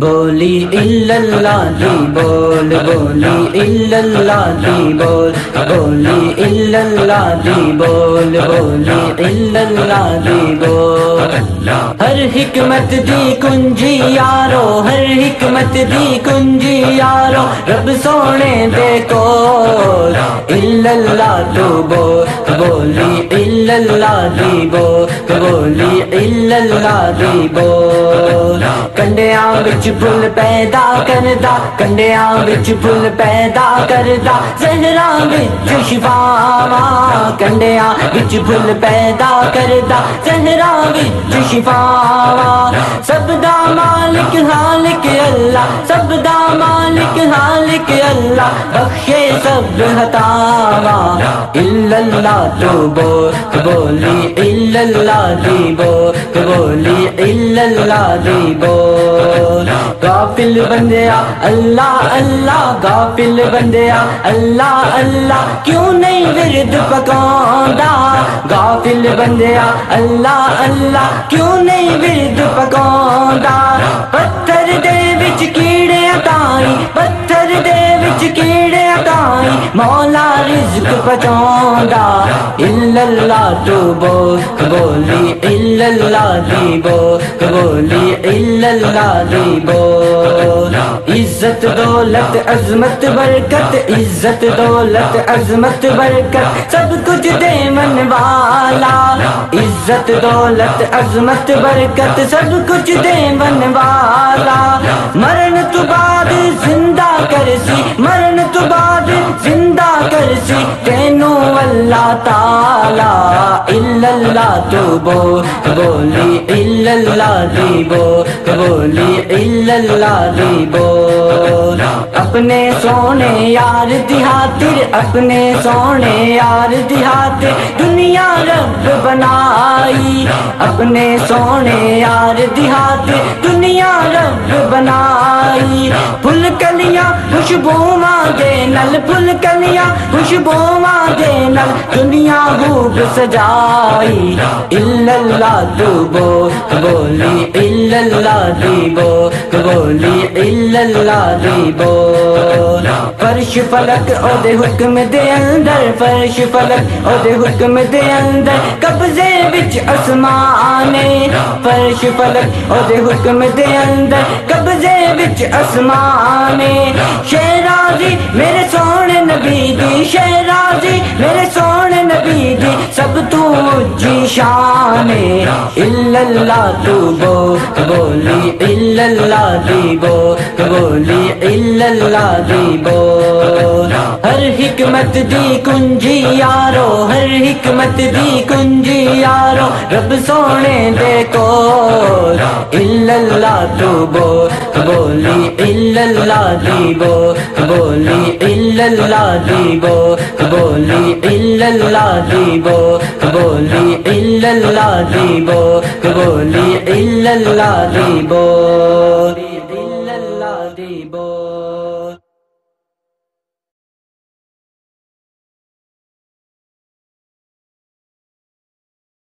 बोली इल्लल्लाह दी बोल, बोली इल्लल्लाह दी बोल, बोली इल्लल्लाह दी बोल, बोली इल्लल्लाह दी बोल। हर हिकमत दी कुंजी यारो, हर हिकमत दी कुंजी यारो, रब सोने देखो इल्लल्लाह तू बोल बोली इल्लल्लाह दी बोल बोली इल्लल्लाह दी बिच फुल पैदा करदा कंडियाँ बिच फुल पैदा करदा, जहरा बिच शिफावा। कंडियाँ बिच फुल पैदा करदा, जहरा बिच शिफावा। सब दा मालिक, हालिक अल्लाह, सब दा मालिक, हालिक अल्लाह, बख्शे सब हतावा इल्लल्लाह तो बोल दी बोल बोली इल्लल्लाह दी बोल गाफिल बंदिया अल्लाह अल्लाह गाफिल बंदिया अल्लाह अल्लाह क्यों नहीं विरद पकांदा गाफिल बंदिया अल्लाह अल्लाह क्यों नहीं विरद पकांदा पत्थर दे रिज्क पचांदा इल्लल्लाह तू बोल बोली, इल्लल्लाह दी बोल बोली, इल्लल्लाह दी बोल इज़्ज़त, दौलत, अजमत, बरकत, इज़्ज़त, दौलत, अजमत, बरकत, सब कुछ देवन वाला। इज़्ज़त, दौलत, अजमत, बरकत, सब कुछ देवन वाला। मरण तो बाद ज़िंदा कर ताला। इल्लल्लाह तू बोल बोली इल्लल्लाह दी बोल बोली इल्लल्लाह दी बोल अपने सोने यार दी खातिर अपने सोने यार दी खातिर दुनिया रब बनाई। अपने सोने यार दी खातिर दुनिया रब बनाई। फुल कलियाँ खुशबुआं दे नल फुल कलियाँ खुशबुआं दे नल, दुनिया खूब सजाई इल्लल्लाह तू बोल बोली इल्लल्लाह दी बोल बोली इल्लल्लाह दी बोल फर्श फलक ओदे हुक्म दे अंदर, फर्श फलक ओदे हुक्म दे अंदर। कब्जे विच आसमाने फर्श फलक ओदे हुक्म दे अंदर। कब्जे विच आसमाने शेराजी मेरे सोने नबी दी शेराजी मेरे सोने सब तू जी शान। इल्लल्लाह तू बो बोली, इल्लल्लाह दी बो बोली, इल्लल्लाह दी बो हर हिकमत दी कुंजी यारो, हर हिकमत दी कुंजी यारो, रब सोने देखो इल्लल्लाह तू बो, बोली इल्लल्लाह दी बो, बोली इल्लल्लाह दी बो, बोली इल्लल्लाह दी बो, बोली इल्लल्लाह दी बो, बोली इल्लल्लाह दी बो।